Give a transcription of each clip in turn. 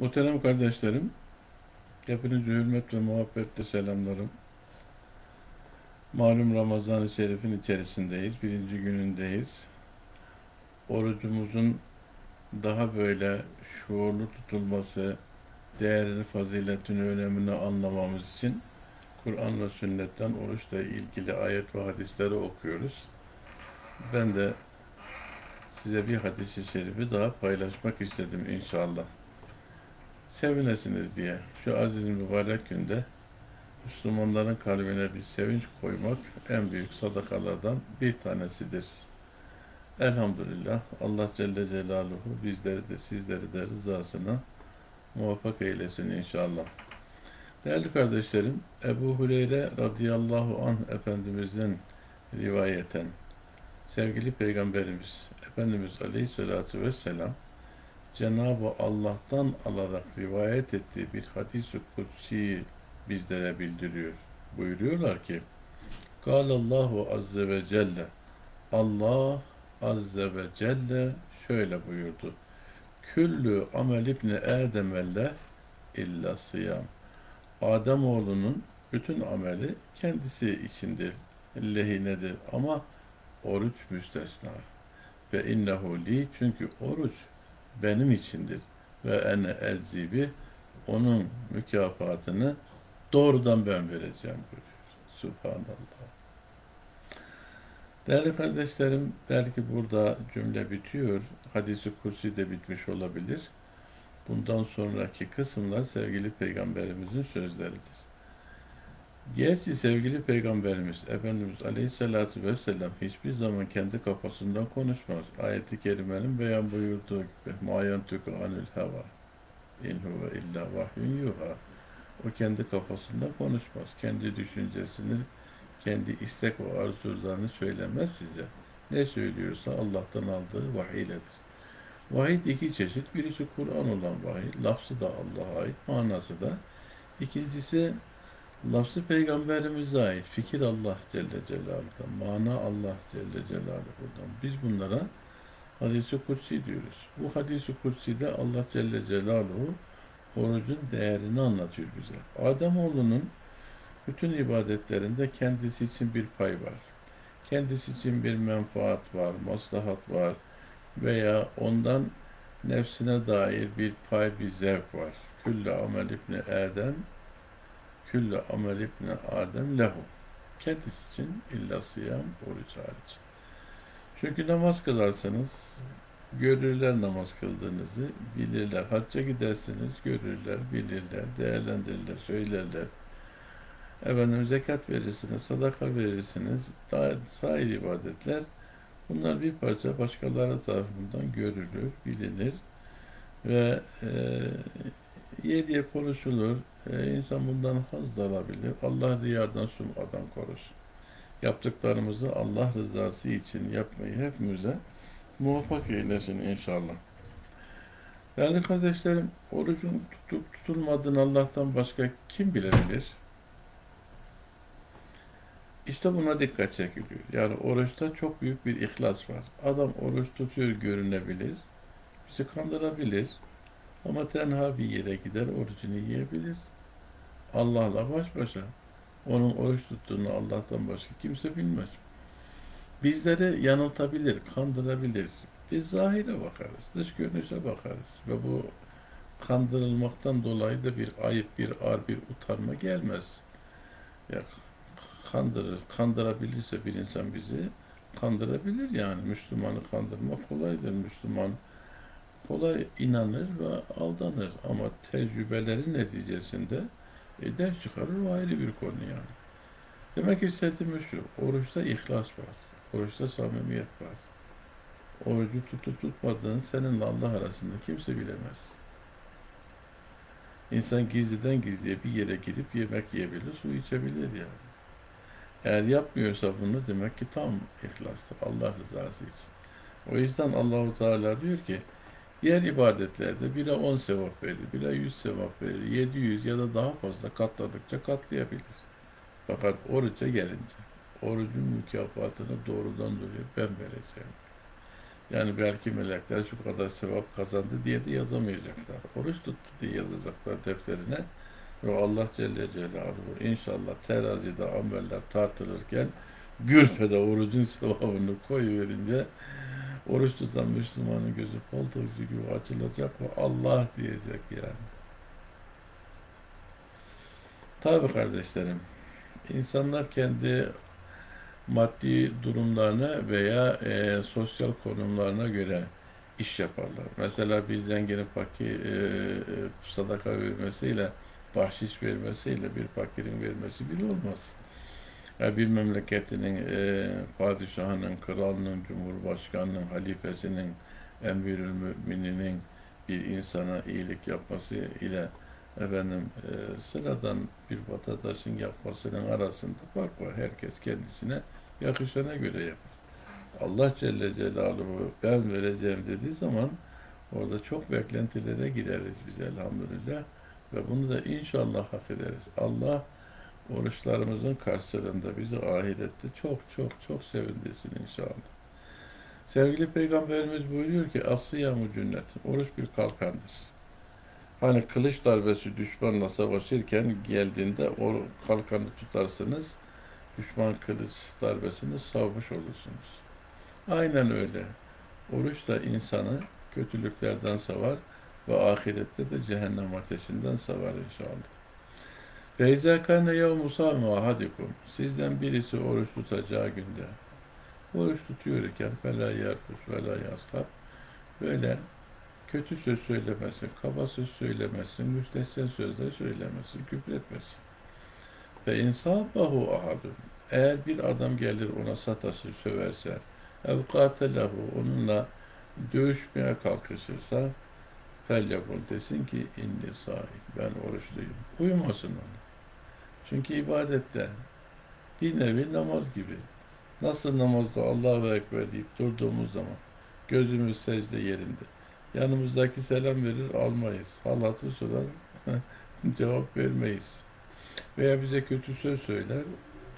Muhterem kardeşlerim, hepinizi hürmet ve muhabbetle selamlarım. Malum Ramazan-ı Şerif'in içerisindeyiz, birinci günündeyiz. Orucumuzun daha böyle şuurlu tutulması, değerini, faziletini, önemini anlamamız için Kur'an ve sünnetten oruçla ilgili ayet ve hadisleri okuyoruz. Ben de size bir hadis-i şerifi daha paylaşmak istedim inşallah sevinesiniz diye şu aziz mübarek günde Müslümanların kalbine bir sevinç koymak en büyük sadakalardan bir tanesidir. Elhamdülillah Allah Celle Celaluhu bizleri de sizleri de rızasına muvaffak eylesin inşallah. Değerli kardeşlerim, Ebu Hureyre radıyallahu anh Efendimiz'in rivayeten sevgili Peygamberimiz Efendimiz Aleyhisselatü Vesselam Cenab-ı Allah'tan alarak rivayet ettiği bir hadis-i kutsi bizlere bildiriyor. Buyuruyorlar ki Allahu Azze ve Celle Allah Azze ve Celle şöyle buyurdu. Küllü amel ibni Ademelle illa sıyam. Ademoğlunun bütün ameli kendisi içindir, lehinedir ama oruç müstesna. Ve innehu li çünkü oruç benim içindir. Ve ene ezzibi onun mükafatını doğrudan ben vereceğim buyuruyor. Subhanallah. Değerli kardeşlerim, belki burada cümle bitiyor. Hadisi kursi de bitmiş olabilir. Bundan sonraki kısımlar sevgili peygamberimizin sözleridir. Gerçi sevgili Peygamberimiz Efendimiz Aleyhisselatü Vesselam hiçbir zaman kendi kafasından konuşmaz. Ayeti kerimenin beyan buyurduğu gibi mayan tükü anil hava in huve illa vahyun yuha o kendi kafasında konuşmaz. Kendi düşüncesini, kendi istek ve arzularını söylemez size. Ne söylüyorsa Allah'tan aldığı vahiyledir. Vahiy iki çeşit. Birisi Kur'an olan vahiy. Lafzı da Allah'a ait, manası da. İkincisi Lafzı peygamberimize ait. Fikir Allah Celle Celaluhu'dan. Mana Allah Celle Celaluhu'dan. Biz bunlara hadisi kutsi diyoruz. Bu hadisi kutsi de Allah Celle Celaluhu orucun değerini anlatıyor bize. Ademoğlunun bütün ibadetlerinde kendisi için bir pay var. Kendisi için bir menfaat var, maslahat var veya ondan nefsine dair bir pay, bir zevk var. Külle amel ibni Adem Külle amel ibni Adem lehu. Kendisi için illa sıyam oruç hariç. Çünkü namaz kılarsanız görürler namaz kıldığınızı, bilirler. Hacca gidersiniz, görürler, bilirler, değerlendirirler, söylerler. Efendim zekat verirsiniz, sadaka verirsiniz, daha sair ibadetler. Bunlar bir parça başkaları tarafından görülür, bilinir ve e, yediye konuşulur, e, insan bundan haz da alabilir. Allah riyadan, sumadan korusun. Yaptıklarımızı Allah rızası için yapmayı hepimize muvaffak eylesin inşallah. Değerli kardeşlerim, orucun tutup tutulmadığını Allah'tan başka kim bilebilir? İşte buna dikkat çekiliyor. Yani oruçta çok büyük bir ihlas var. Adam oruç tutuyor görünebilir, bizi kandırabilir ama tenha bir yere gider orucunu yiyebilir. Allah'la baş başa. Onun oruç tuttuğunu Allah'tan başka kimse bilmez. Bizleri yanıltabilir, kandırabilir. Biz zahire bakarız, dış görünüşe bakarız. Ve bu kandırılmaktan dolayı da bir ayıp, bir ar, bir utanma gelmez. Ya kandırır, kandırabilirse bir insan bizi kandırabilir yani. Müslümanı kandırmak kolaydır. Müslüman kolay inanır ve aldanır ama tecrübeleri neticesinde e, çıkarır o ayrı bir konu yani. Demek istediğim şu, oruçta ihlas var, oruçta samimiyet var. Orucu tutup tutmadığın seninle Allah arasında kimse bilemez. İnsan gizliden gizliye bir yere girip yemek yiyebilir, su içebilir yani. Eğer yapmıyorsa bunu demek ki tam ihlastır Allah rızası için. O yüzden Allahu Teala diyor ki Diğer ibadetlerde bire 10 sevap verir, bire 100 sevap verir, 700 ya da daha fazla katladıkça katlayabilir. Fakat oruca gelince, orucun mükafatını doğrudan doğruya ben vereceğim. Yani belki melekler şu kadar sevap kazandı diye de yazamayacaklar. Oruç tuttu diye yazacaklar defterine. Ve Allah Celle Celaluhu inşallah terazide ameller tartılırken gürpede orucun sevabını koyuverince oruç tutan Müslümanın gözü poltası gibi açılacak ve Allah diyecek yani. Tabi kardeşlerim, insanlar kendi maddi durumlarına veya e, sosyal konumlarına göre iş yaparlar. Mesela bir zenginin fakir e, e, sadaka vermesiyle, bahşiş vermesiyle bir fakirin vermesi bir olmaz. Yani bir memleketinin e, padişahının, kralının, cumhurbaşkanının, halifesinin, emirül mümininin bir insana iyilik yapması ile efendim e, sıradan bir vatandaşın yapmasının arasında fark var. Herkes kendisine yakışana göre yapar. Allah Celle Celaluhu ben vereceğim dediği zaman orada çok beklentilere gireriz biz elhamdülillah ve bunu da inşallah hak ederiz. Allah oruçlarımızın karşılığında bizi ahirette çok çok çok sevindirsin inşallah. Sevgili Peygamberimiz buyuruyor ki Asıyamu cünnet. Oruç bir kalkandır. Hani kılıç darbesi düşmanla savaşırken geldiğinde o kalkanı tutarsınız düşman kılıç darbesini savmuş olursunuz. Aynen öyle. Oruç da insanı kötülüklerden savar ve ahirette de cehennem ateşinden savar inşallah. Beyza kâne yevmu sâmu ahadikum. Sizden birisi oruç tutacağı günde. Oruç tutuyor iken felâ yerkus velâ yaslab. Böyle kötü söz söylemesin, kaba söz söylemesin, müstehsen sözler söylemesin, küfretmesin. Ve insabahu ahadun. Eğer bir adam gelir ona satası söverse, ev katellahu onunla dövüşmeye kalkışırsa, fel yakul desin ki inni sahip, ben oruçluyum. Uyumasın ona. Çünkü ibadette bir nevi namaz gibi. Nasıl namazda Allahu Ekber deyip durduğumuz zaman gözümüz secde yerinde. Yanımızdaki selam verir almayız. Halatı soran cevap vermeyiz. Veya bize kötü söz söyler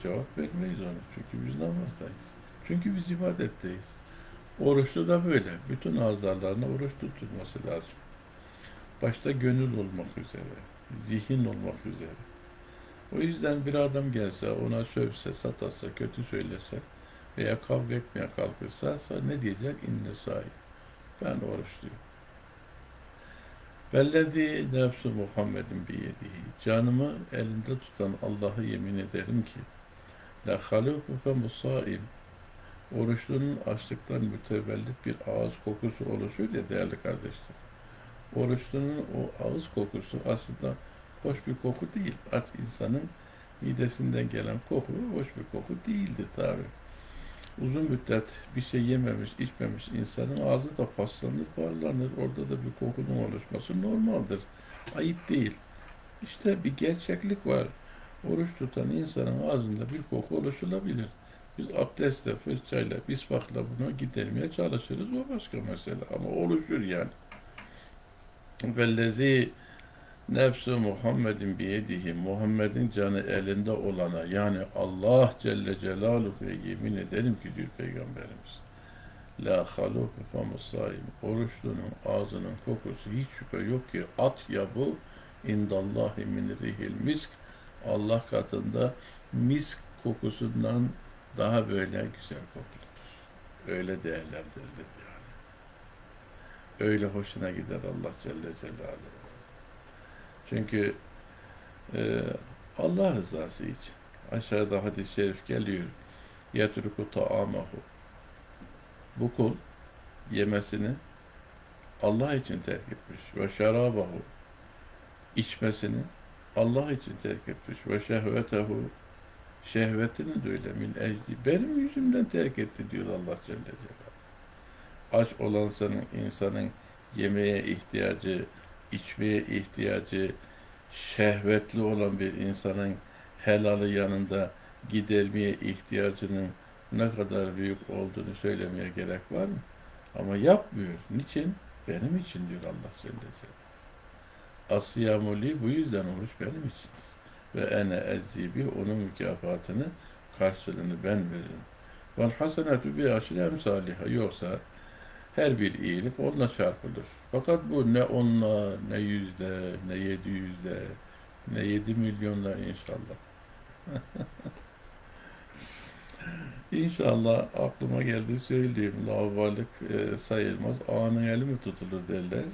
cevap vermeyiz ona. Çünkü biz namazdayız. Çünkü biz ibadetteyiz. Oruçlu da böyle. Bütün azalarına oruç tutulması lazım. Başta gönül olmak üzere, zihin olmak üzere. O yüzden bir adam gelse, ona sövse, satasa, kötü söylese veya kavga etmeye kalkırsa ne diyecek? İnne sahip. Ben oruçluyum. Vellezî nefsu Muhammedin biyedihi. Canımı elinde tutan Allah'ı yemin ederim ki la halufu fe musaim. Oruçlunun açlıktan mütevellit bir ağız kokusu oluşur ya değerli kardeşler. Oruçlunun o ağız kokusu aslında hoş bir koku değil. Aç insanın midesinden gelen koku hoş bir koku değildir tabi. Uzun müddet bir şey yememiş, içmemiş insanın ağzı da paslanır, parlanır. Orada da bir kokunun oluşması normaldir. Ayıp değil. İşte bir gerçeklik var. Oruç tutan insanın ağzında bir koku oluşulabilir. Biz abdestle, fırçayla, bisbakla bunu gidermeye çalışırız. O başka mesele. Ama oluşur yani. Vellezi nefsu Muhammedin biyedihi Muhammed'in canı elinde olana yani Allah Celle Celaluhu'ya yemin ederim ki diyor Peygamberimiz La halufu famusaim oruçlunun ağzının kokusu hiç şüphe yok ki at ya bu indallahi min rihil misk Allah katında misk kokusundan daha böyle güzel kokuludur. Öyle değerlendirilir yani. Öyle hoşuna gider Allah Celle Celaluhu. Çünkü e, Allah rızası için. Aşağıda hadis-i şerif geliyor. Yetruku ta'amahu. Bu kul yemesini Allah için terk etmiş. Ve şarabahu. içmesini Allah için terk etmiş. Ve şehvetehu. Şehvetini de öyle min ecdi. Benim yüzümden terk etti diyor Allah Celle Celaluhu. Aç olan senin insanın yemeğe ihtiyacı, içmeye ihtiyacı, şehvetli olan bir insanın helalı yanında gidermeye ihtiyacının ne kadar büyük olduğunu söylemeye gerek var mı? Ama yapmıyor. Niçin? Benim için diyor Allah Celle Celaluhu. Asiyamuli bu yüzden oruç benim içindir. Ve ene ezzibi onun mükafatını karşılığını ben veririm. Vel hasenetü bi aşri emsaliha. Yoksa Her bir iyilik onunla çarpılır. Fakat bu ne onla, ne yüzle, ne yedi yüzle, ne yedi milyonla inşallah. İnşallah aklıma geldi söyleyeyim. Lavabalık e, sayılmaz. Ağanın eli mi tutulur derler.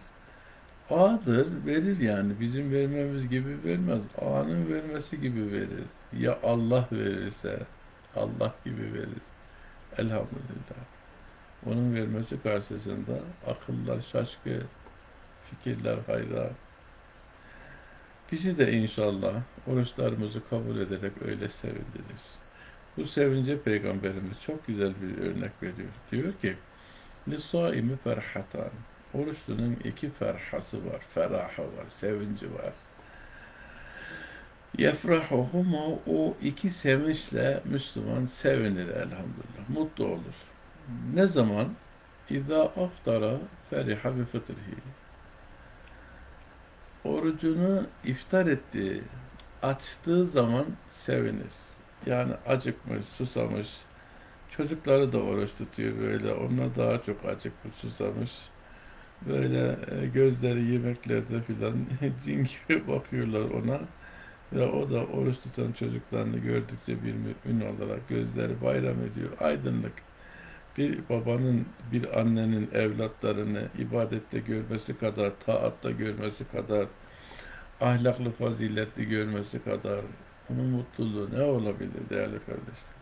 A'dır, verir yani. Bizim vermemiz gibi vermez. A'nın vermesi gibi verir. Ya Allah verirse, Allah gibi verir. Elhamdülillah. Onun vermesi karşısında akıllar şaşkı, fikirler hayran. Bizi de inşallah oruçlarımızı kabul ederek öyle sevindirir. Bu sevince Peygamberimiz çok güzel bir örnek veriyor. Diyor ki, لِصَائِمِ ferhatan. Oruçlunun iki ferhası var, ferahı var, sevinci var. Yefrahuhuma o iki sevinçle Müslüman sevinir elhamdülillah, mutlu olur. Ne zaman? İza aftara feriha bi fıtrihi. Orucunu iftar ettiği, açtığı zaman sevinir. Yani acıkmış, susamış. Çocukları da oruç tutuyor böyle. Onlar daha çok acıkmış, susamış. Böyle e, gözleri yemeklerde filan cin gibi bakıyorlar ona. Ve o da oruç tutan çocuklarını gördükçe bir mümin olarak gözleri bayram ediyor. Aydınlık. Bir babanın, bir annenin evlatlarını ibadette görmesi kadar, taatta görmesi kadar, ahlaklı faziletli görmesi kadar onun mutluluğu ne olabilir değerli kardeşler?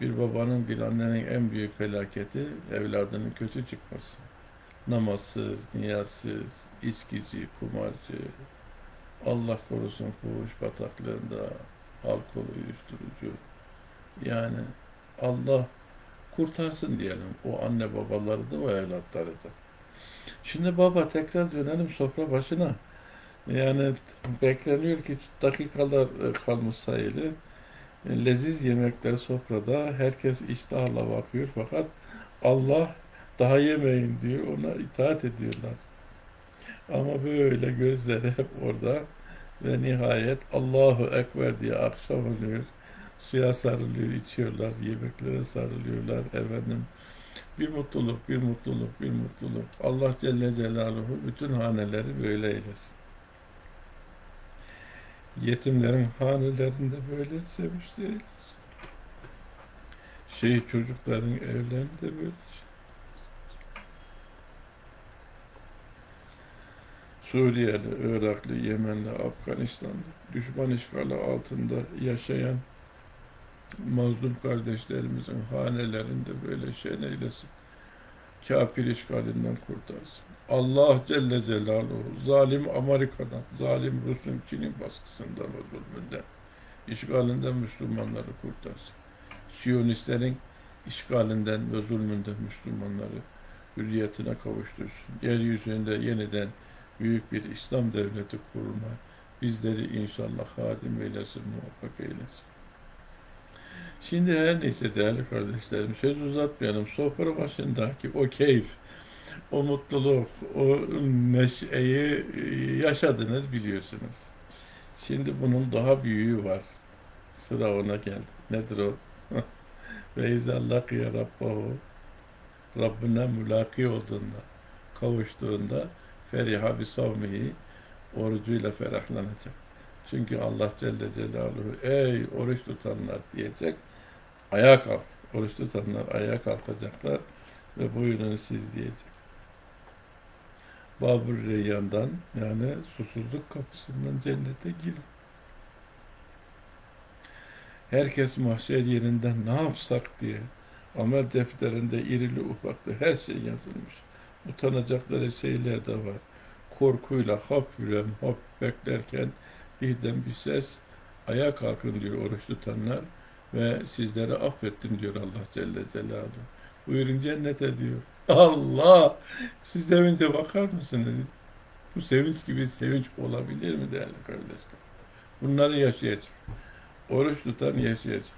Bir babanın, bir annenin en büyük felaketi evladının kötü çıkması. Namazsız, niyazsız, içkici, kumarcı, Allah korusun fuhuş bataklığında, alkol, uyuşturucu. Yani Allah kurtarsın diyelim o anne babaları da o evlatları da. Şimdi baba tekrar dönelim sofra başına. Yani bekleniyor ki dakikalar e, kalmış sayılı. E, leziz yemekler sofrada. Herkes iştahla bakıyor fakat Allah daha yemeyin diyor. Ona itaat ediyorlar. Ama böyle gözleri hep orada ve nihayet Allahu Ekber diye akşam oluyor. Suya sarılıyor, içiyorlar, yemeklere sarılıyorlar efendim. Bir mutluluk, bir mutluluk, bir mutluluk. Allah Celle Celaluhu bütün haneleri böyle eylesin. Yetimlerin hanelerinde böyle sevinçli eylesin. Şey çocukların evlerinde böyle Suriyeli, Iraklı, Yemenli, Afganistanlı, düşman işgali altında yaşayan mazlum kardeşlerimizin hanelerinde böyle şey neylesin. Kafir işgalinden kurtarsın. Allah Celle Celaluhu zalim Amerika'dan, zalim Rus'un Çin'in baskısından ve zulmünden, işgalinden Müslümanları kurtarsın. Siyonistlerin işgalinden ve zulmünden Müslümanları hürriyetine kavuştursun. Yeryüzünde yeniden büyük bir İslam devleti kurma bizleri inşallah hadim eylesin, muvaffak eylesin. Şimdi her neyse değerli kardeşlerim söz uzatmayalım. Sofra başındaki o keyif, o mutluluk, o neşeyi yaşadınız biliyorsunuz. Şimdi bunun daha büyüğü var. Sıra ona geldi. Nedir o? Ve izallâkiye rabbahu Rabbine mülaki olduğunda, kavuştuğunda feriha bi savmihi orucuyla ferahlanacak. Çünkü Allah Celle Celaluhu ey oruç tutanlar diyecek. Ayağa kalk. Oruç tutanlar ayağa kalkacaklar ve buyurun siz diyecek. Babur Reyyan'dan yani susuzluk kapısından cennete girin. Herkes mahşer yerinden ne yapsak diye amel defterinde irili ufaklı her şey yazılmış. Utanacakları şeyler de var. Korkuyla hap yüren, hap beklerken birden bir ses ayağa kalkın diyor oruç tutanlar ve sizleri affettim diyor Allah Celle Celaluhu. Buyurun cennete diyor. Allah! Siz sevince bakar mısınız? Bu sevinç gibi sevinç olabilir mi değerli kardeşler? Bunları yaşayacak. Oruç tutan yaşayacak.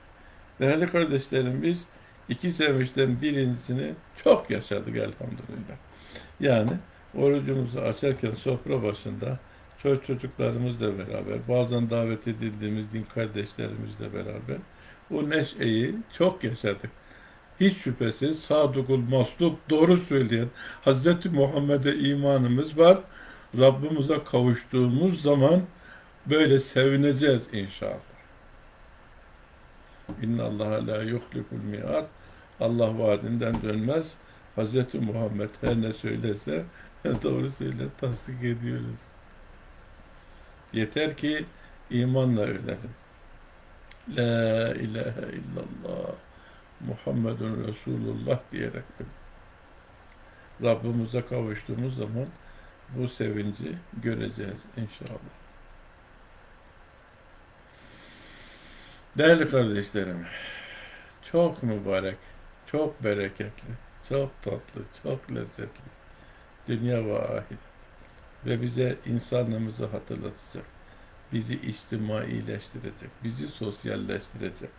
Değerli kardeşlerim biz iki sevinçten birincisini çok yaşadık elhamdülillah. Yani orucumuzu açarken sofra başında çocuk çocuklarımızla beraber, bazen davet edildiğimiz din kardeşlerimizle beraber o neşeyi çok yaşadık. hiç şüphesiz sadıkul masluk doğru söyleyen Hz. Muhammed'e imanımız var. Rabbimize kavuştuğumuz zaman böyle sevineceğiz inşallah. İnna Allah la yuhliful mi'at. Allah vaadinden dönmez. Hz. Muhammed her ne söylerse doğru söyler, tasdik ediyoruz. Yeter ki imanla ölelim. La ilahe illallah Muhammedun Resulullah diyerek Rabbimize kavuştuğumuz zaman bu sevinci göreceğiz inşallah. Değerli kardeşlerim, çok mübarek, çok bereketli, çok tatlı, çok lezzetli dünya ve ahiret ve bize insanlığımızı hatırlatacak, bizi içtimaileştirecek, bizi sosyalleştirecek,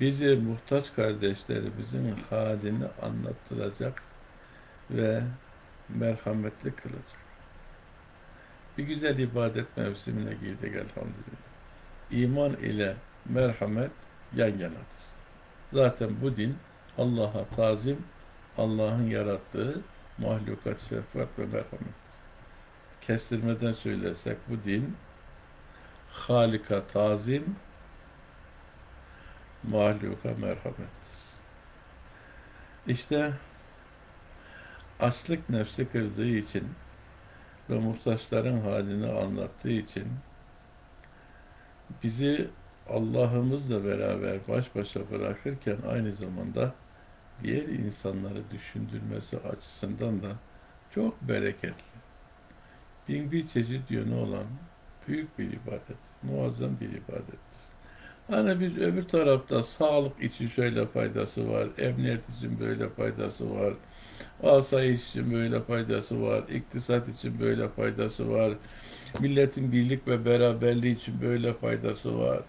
bizi muhtaç kardeşlerimizin halini anlattıracak ve merhametli kılacak. Bir güzel ibadet mevsimine girdik elhamdülillah. İman ile merhamet yan yanadır. Zaten bu din Allah'a tazim, Allah'ın yarattığı mahlukat şefkat ve merhamettir. Kestirmeden söylersek bu din Halika tazim, mahluka merhamettir. İşte açlık nefsi kırdığı için ve muhtaçların halini anlattığı için bizi Allah'ımızla beraber baş başa bırakırken aynı zamanda diğer insanları düşündürmesi açısından da çok bereketli. Bin bir çeşit yönü olan büyük bir ibadet, muazzam bir ibadettir. Hani biz öbür tarafta sağlık için şöyle faydası var, emniyet için böyle faydası var, asayiş için böyle faydası var, iktisat için böyle faydası var, milletin birlik ve beraberliği için böyle faydası var.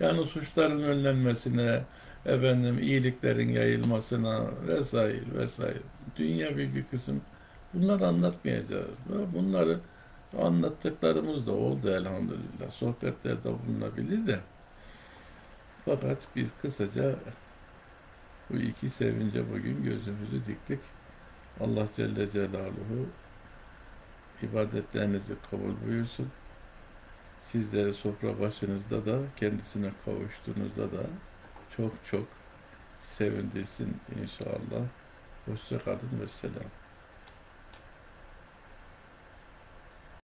Yani suçların önlenmesine, efendim iyiliklerin yayılmasına vesaire vesaire. Dünya bir, bir kısım bunları anlatmayacağız. Bunları anlattıklarımız da oldu elhamdülillah. Sohbetlerde bulunabilir de. Fakat biz kısaca bu iki sevince bugün gözümüzü diktik. Allah Celle Celaluhu ibadetlerinizi kabul buyursun. Sizleri sofra başınızda da kendisine kavuştuğunuzda da çok çok sevindirsin inşallah. Hoşçakalın ve selam.